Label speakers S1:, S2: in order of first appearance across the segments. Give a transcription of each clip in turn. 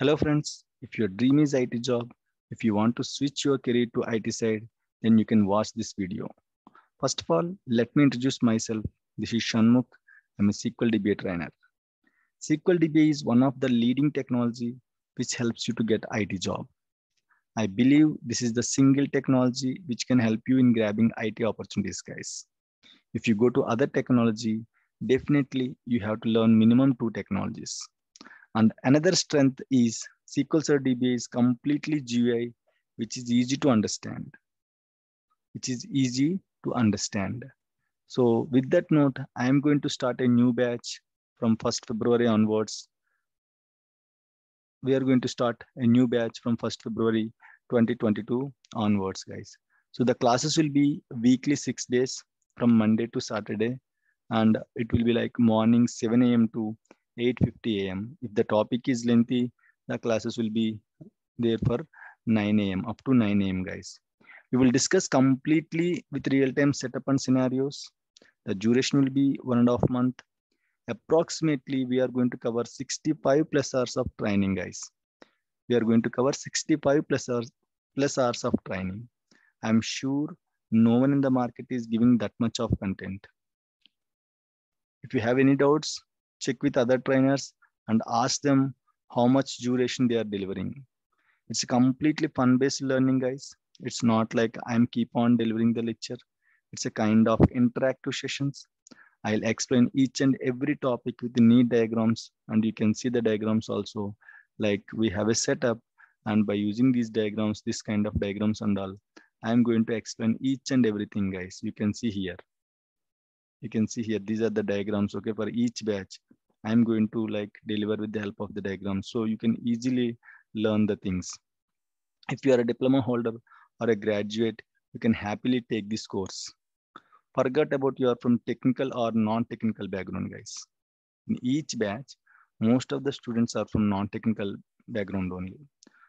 S1: Hello friends, if your dream is IT job, if you want to switch your career to IT side, then you can watch this video. First of all, let me introduce myself. This is Shanmukh. I'm a SQL DBA trainer. SQL DBA is one of the leading technology which helps you to get IT job. I believe this is the single technology which can help you in grabbing IT opportunities, guys. If you go to other technology, definitely you have to learn minimum two technologies. And another strength is SQL Server DBA is completely GUI, which is easy to understand. Which is easy to understand. So with that note, I am going to start a new batch from 1st February onwards. We are going to start a new batch from 1st February 2022 onwards, guys. So the classes will be weekly six days from Monday to Saturday, and it will be like morning 7 a.m. to 8.50 a.m. If the topic is lengthy, the classes will be there for 9 a.m. up to 9 a.m. guys. We will discuss completely with real-time setup and scenarios. The duration will be one and a half month. Approximately, we are going to cover 65 plus hours of training, guys. We are going to cover 65 plus hours, plus hours of training. I'm sure no one in the market is giving that much of content. If you have any doubts, check with other trainers and ask them how much duration they are delivering. It's a completely fun-based learning, guys. It's not like I'm keep on delivering the lecture. It's a kind of interactive sessions. I'll explain each and every topic with the neat diagrams and you can see the diagrams also. Like we have a setup and by using these diagrams, this kind of diagrams and all, I'm going to explain each and everything guys. You can see here. You can see here, these are the diagrams, okay, for each batch. I'm going to like deliver with the help of the diagram. So you can easily learn the things. If you are a diploma holder or a graduate, you can happily take this course. Forget about you are from technical or non-technical background, guys. In each batch, most of the students are from non-technical background only.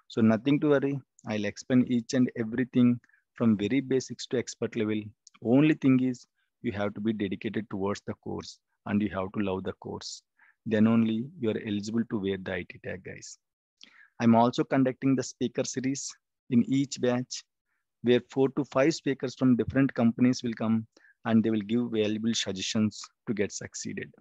S1: So nothing to worry. I'll explain each and everything from very basics to expert level. Only thing is you have to be dedicated towards the course and you have to love the course. Then only you are eligible to wear the IT tag, guys. I'm also conducting the speaker series in each batch where four to five speakers from different companies will come and they will give valuable suggestions to get succeeded.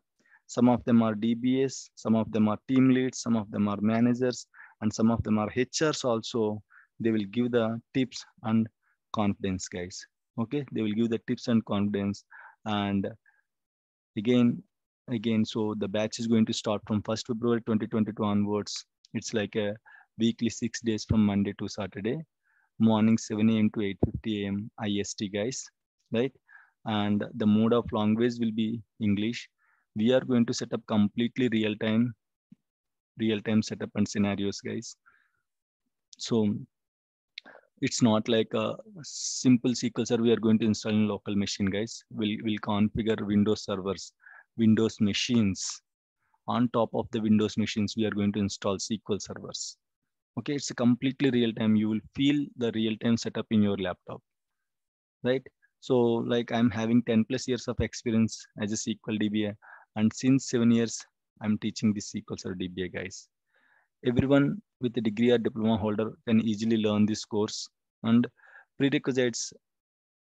S1: Some of them are DBS, some of them are team leads, some of them are managers, and some of them are HRs also. They will give the tips and confidence, guys. Okay, they will give the tips and confidence. And again, again, so the batch is going to start from 1st February 2022 onwards. It's like a weekly six days from Monday to Saturday, morning 7 a.m. to 8.50 a.m. IST, guys, right? and the mode of language will be English. We are going to set up completely real time, real time setup and scenarios, guys. So it's not like a simple SQL server we are going to install in local machine, guys. We'll, we'll configure Windows servers, Windows machines. On top of the Windows machines, we are going to install SQL servers. Okay, it's a completely real time. You will feel the real time setup in your laptop, right? So like I'm having 10 plus years of experience as a SQL DBA. And since seven years, I'm teaching this SQL Server DBA guys. Everyone with a degree or diploma holder can easily learn this course and prerequisites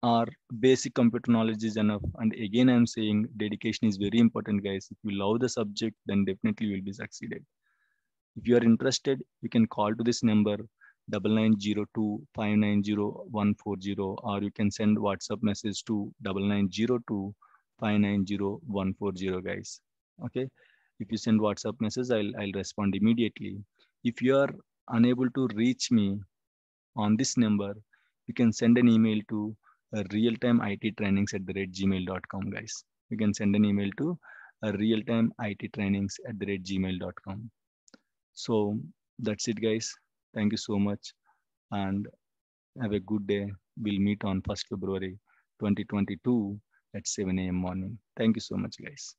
S1: are basic computer knowledge is enough. And again, I'm saying dedication is very important guys. If you love the subject, then definitely you will be succeeded. If you are interested, you can call to this number double nine zero two five nine zero one four zero, or you can send WhatsApp message to double nine zero two five nine zero one four zero, guys. Okay. If you send WhatsApp message, I'll I'll respond immediately. If you are unable to reach me on this number, you can send an email to real-time IT trainings at the rate gmail.com, guys. You can send an email to real-time IT trainings at the rate gmail.com. So that's it, guys. Thank you so much and have a good day. We'll meet on 1st February 2022 at 7 a.m. morning. Thank you so much, guys.